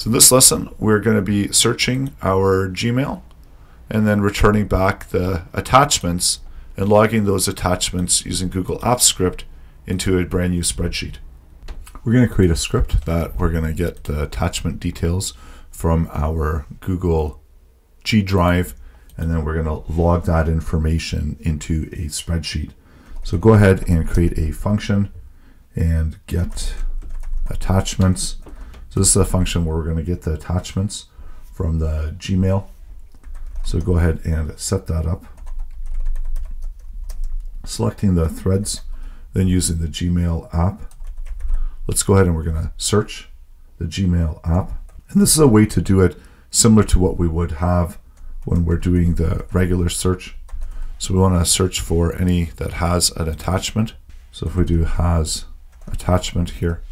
So in this lesson, we're going to be searching our Gmail and then returning back the attachments and logging those attachments using Google Apps Script into a brand new spreadsheet. We're going to create a script that we're going to get the attachment details from our Google G Drive and then we're going to log that information into a spreadsheet. So go ahead and create a function and get attachments so this is a function where we're going to get the attachments from the Gmail. So go ahead and set that up. Selecting the threads, then using the Gmail app. Let's go ahead and we're going to search the Gmail app. And this is a way to do it similar to what we would have when we're doing the regular search. So we want to search for any that has an attachment. So if we do has attachment here,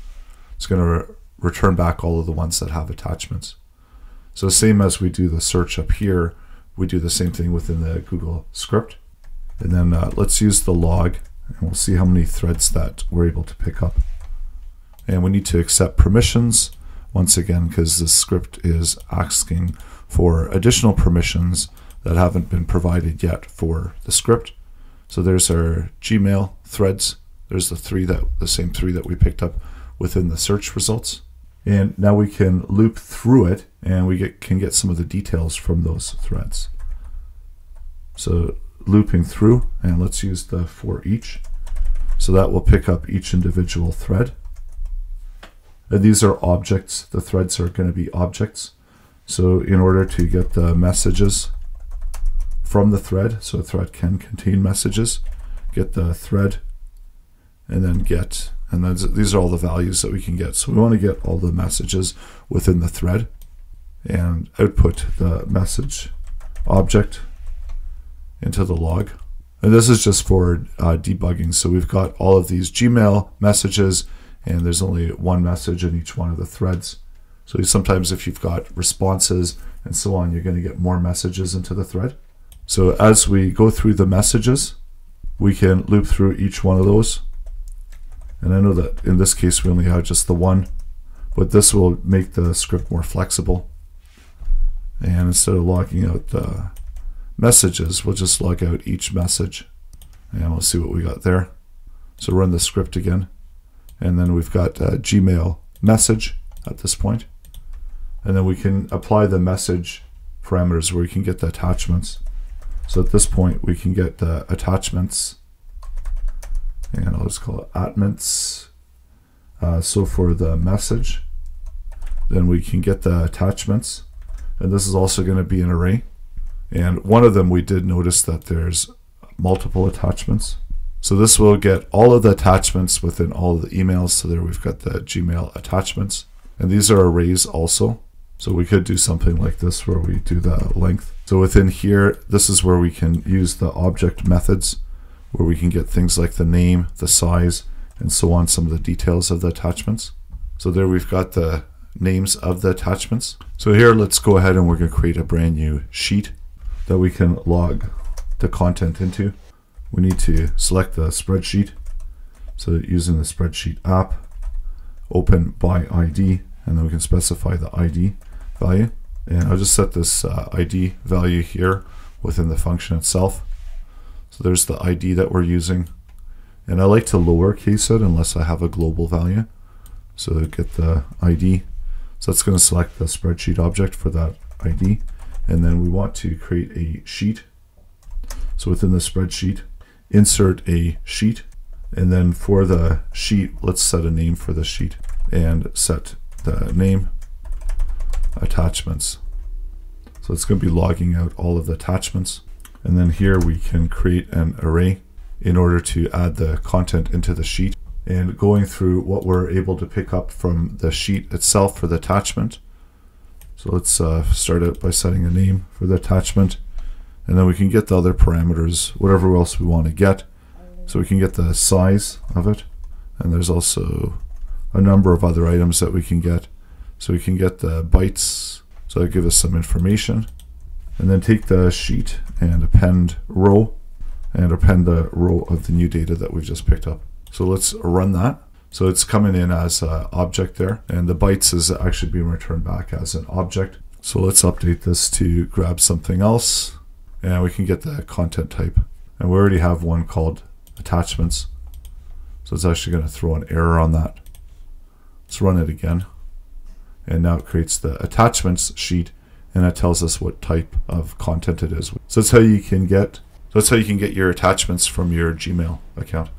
it's going to return back all of the ones that have attachments. So same as we do the search up here, we do the same thing within the Google script. And then uh, let's use the log and we'll see how many threads that we're able to pick up. And we need to accept permissions once again because this script is asking for additional permissions that haven't been provided yet for the script. So there's our Gmail threads. There's the three that the same three that we picked up within the search results. And now we can loop through it and we get, can get some of the details from those threads. So looping through, and let's use the for each. So that will pick up each individual thread. And these are objects. The threads are going to be objects. So in order to get the messages from the thread, so a thread can contain messages, get the thread, and then get and these are all the values that we can get. So we want to get all the messages within the thread and output the message object into the log. And this is just for uh, debugging. So we've got all of these Gmail messages and there's only one message in each one of the threads. So sometimes if you've got responses and so on, you're going to get more messages into the thread. So as we go through the messages, we can loop through each one of those and I know that in this case we only have just the one, but this will make the script more flexible. And instead of logging out the messages, we'll just log out each message. And we'll see what we got there. So run the script again. And then we've got Gmail message at this point. And then we can apply the message parameters where we can get the attachments. So at this point, we can get the attachments and I'll just call it attachments. Uh, so for the message, then we can get the attachments. And this is also going to be an array. And one of them we did notice that there's multiple attachments. So this will get all of the attachments within all of the emails. So there we've got the Gmail attachments. And these are arrays also. So we could do something like this where we do the length. So within here, this is where we can use the object methods where we can get things like the name, the size, and so on, some of the details of the attachments. So there we've got the names of the attachments. So here let's go ahead and we're going to create a brand new sheet that we can log the content into. We need to select the spreadsheet. So using the spreadsheet app, open by ID, and then we can specify the ID value. And I'll just set this uh, ID value here within the function itself. So there's the ID that we're using. And I like to lowercase it unless I have a global value. So get the ID. So that's going to select the spreadsheet object for that ID. And then we want to create a sheet. So within the spreadsheet, insert a sheet. And then for the sheet, let's set a name for the sheet and set the name attachments. So it's going to be logging out all of the attachments. And then here we can create an array in order to add the content into the sheet. And going through what we're able to pick up from the sheet itself for the attachment. So let's uh, start out by setting a name for the attachment. And then we can get the other parameters, whatever else we want to get. So we can get the size of it. And there's also a number of other items that we can get. So we can get the bytes, so give us some information and then take the sheet and append row and append the row of the new data that we've just picked up. So let's run that. So it's coming in as an object there, and the bytes is actually being returned back as an object. So let's update this to grab something else, and we can get the content type. And we already have one called attachments. So it's actually going to throw an error on that. Let's run it again. And now it creates the attachments sheet and it tells us what type of content it is. So that's how you can get that's how you can get your attachments from your Gmail account.